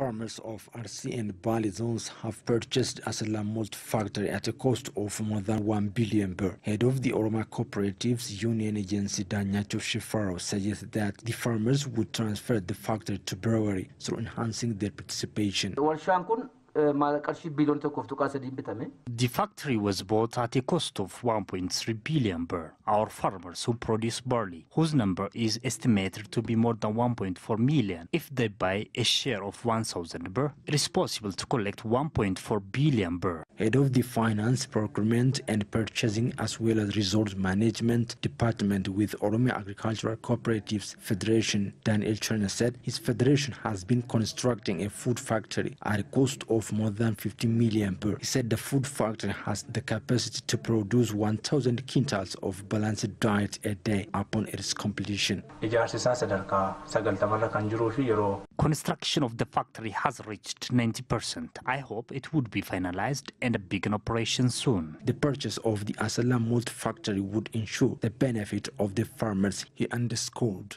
Farmers of Arsi and Bale zones have purchased Asella malt factory at a cost of more than 1 billion birr. Head of the Oromia Cooperatives Union Agency Danyacho Shifaro suggests that the farmers would transfer the factory to brewery through enhancing their participation. Uh, Warshaan kun qarshii biliyoona tokkoof tuqaa sadiin bitame. The factory was bought at a cost of 1.3 billion birr. Our farmers who produce barley, whose number is estimated to be more than 1.4 million, if they buy a share of 1,000 birr, it is possible to collect 1.4 billion birr. Head of the Finance, Procurement and Purchasing as well as Resource Management Department with Oromia Agricultural Cooperatives Federation, Daniel China said his federation has been constructing a food factory at a cost of of more than 50 million birr. He said the food factory has the capacity to produce 1,000 quintals of balanced diet a day upon its completion. Construction of the factory has reached 90%. I hope it would be finalized and begin operation soon. The purchase of the Asella malt factory would ensure the benefit of the farmers, he underscored.